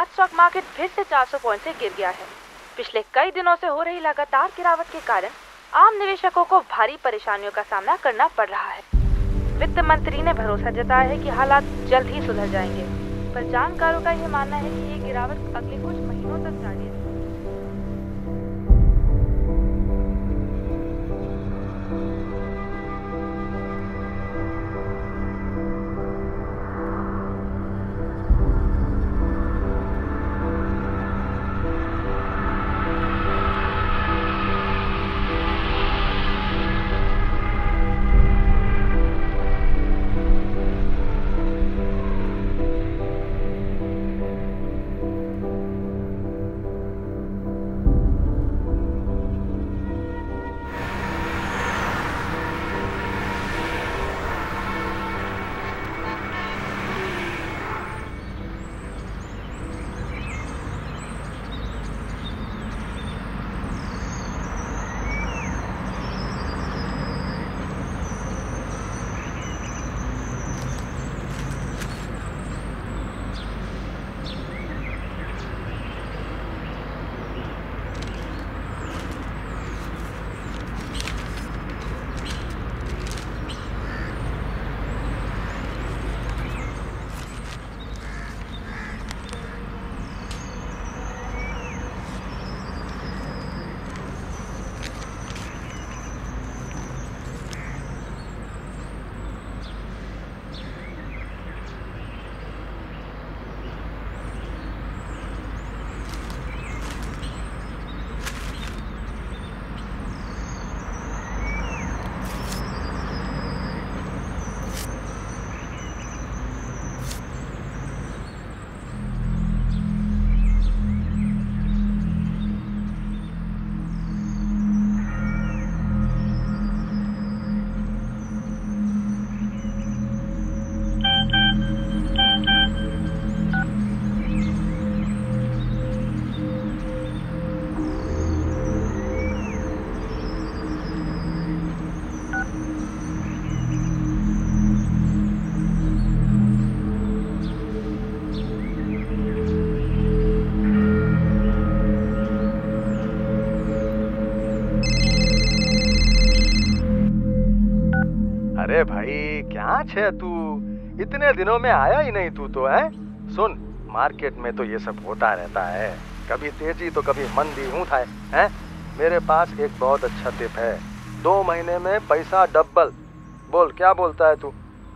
आज stock market फिर से 400 पॉइंट से गिर गया है। पिछले कई दिनों से हो रही लगातार गिरावट के कारण आम निवेशकों को भारी परेशानियों का सामना करना पड़ रहा है। वित्त मंत्री ने भरोसा जताया है कि हालात जल्द ही सुधर जाएँगे, पर जानकारों का यह मानना है कि ये गिरावट अगले कुछ भाई, क्या छे तू? इतने दिनों में आया ही नहीं तू तो है? सुन, मार्केट में तो ये सब होता रहता है। कभी तेज़ी तो कभी मंदी हूँ था, है? मेरे पास एक बहुत अच्छा टिप है। दो महीने में पैसा डबल। बोल, क्या बोलता है तू?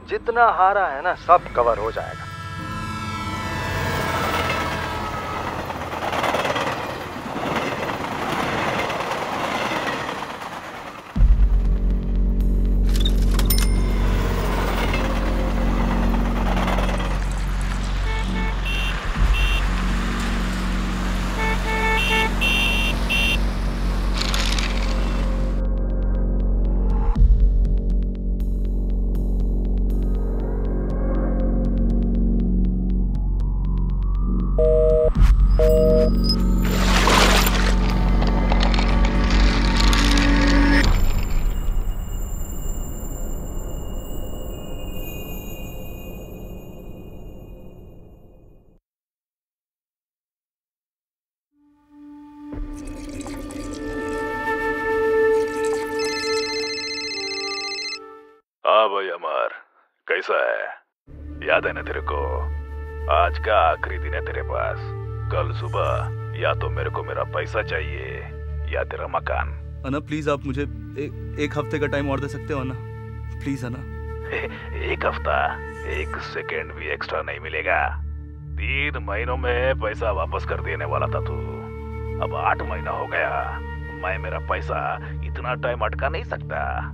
जितना हारा है ना, सब कवर हो जाएगा। हाँ भाई अमर, कैसा है? याद है ना तेरे को? आज का आखिरी दिन है तेरे पास। कल सुबह या तो मेरे को मेरा पैसा चाहिए या तेरा मकान। अना प्लीज़ आप मुझे ए, एक हफ़्ते का टाइम और दे सकते हो अना? प्लीज़ अना। एक हफ़्ता एक सेकेंड भी एक्स्ट्रा नहीं मिलेगा। तीन महीनों में पैसा वापस कर देने वाला था तू। अब आठ महीना हो गया। मैं मेरा पैसा इतना टाइम अटका नहीं सकता।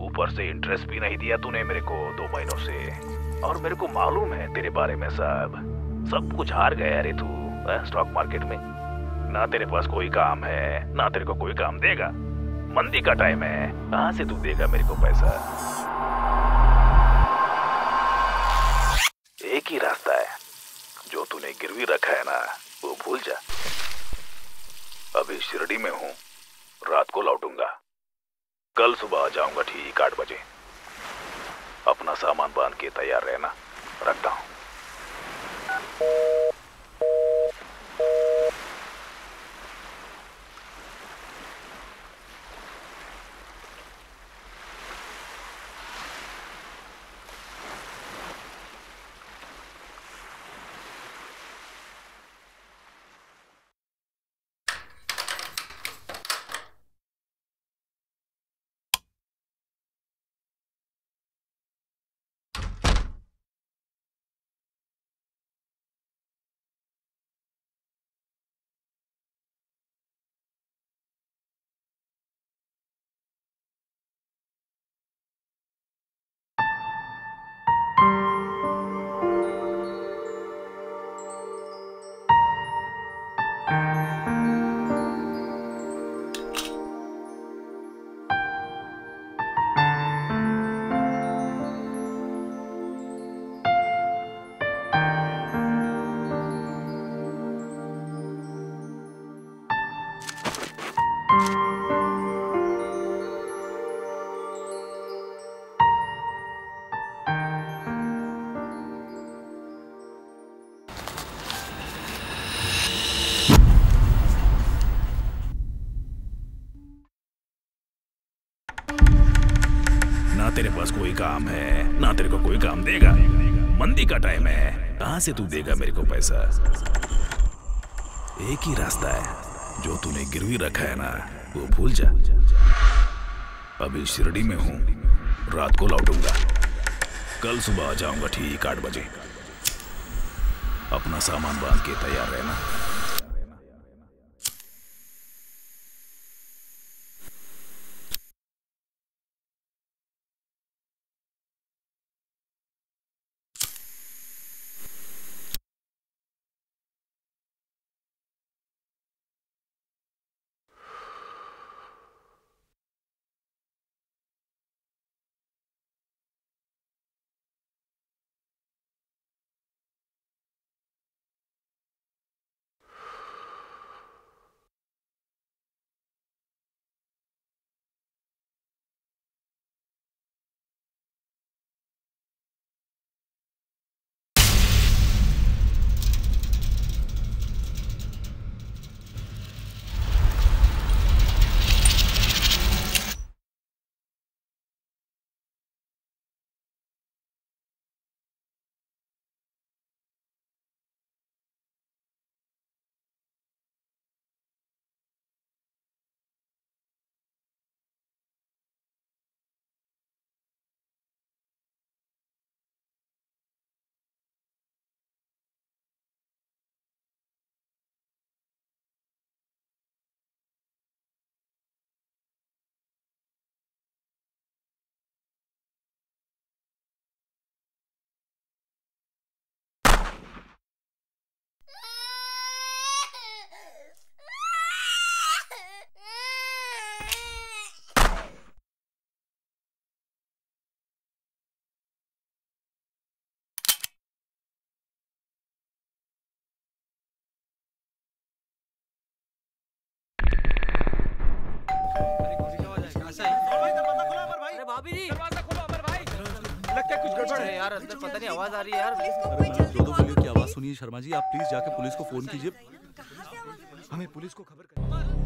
ऊपर से इंटरेस्ट भी नहीं दिया तूने मेरे को दो महीनों से। और मेरे को मालूम है तेरे बारे में सब। सब कुछ हार गया रे तू। स्टॉक मार्केट में। ना तेरे पास कोई काम है, ना तेरे को कोई काम देगा। मंदी का टाइम है। कहाँ से तू देगा मेरे को पैसा? एक ही रास्ता है। जो तूने गिरवी रखा है ना, वो भूल जा। अभी शिरडी में हूँ। रात को लौटूँगा। कल सुबह आ जाऊँगा ठीक आठ बजे। अपना सामान बाँध के तैयार रहना। रखता हूँ। ना तेरे को कोई काम देगा। मंदी का टाइम है। कहाँ से तू देगा मेरे को पैसा? एक ही रास्ता है। जो तूने गिरवी रखा है ना, वो भूल जा। अभी शिरडी में हूँ। रात को लौटूँगा। कल सुबह आ जाऊँगा ठीक आठ बजे। अपना सामान बाँध के तैयार रहना। भाभी जी। दरवाज़ा खोलो अमर भाई। लगता है कुछ गड़बड़ है। यार अंदर पता नहीं आवाज़ आ रही है यार। जो दो दो गोलियों की आवाज़ सुनिए शर्मा जी आप प्लीज़ जाके पुलिस को फ़ोन कीजिए। हमें पुलिस को खबर कर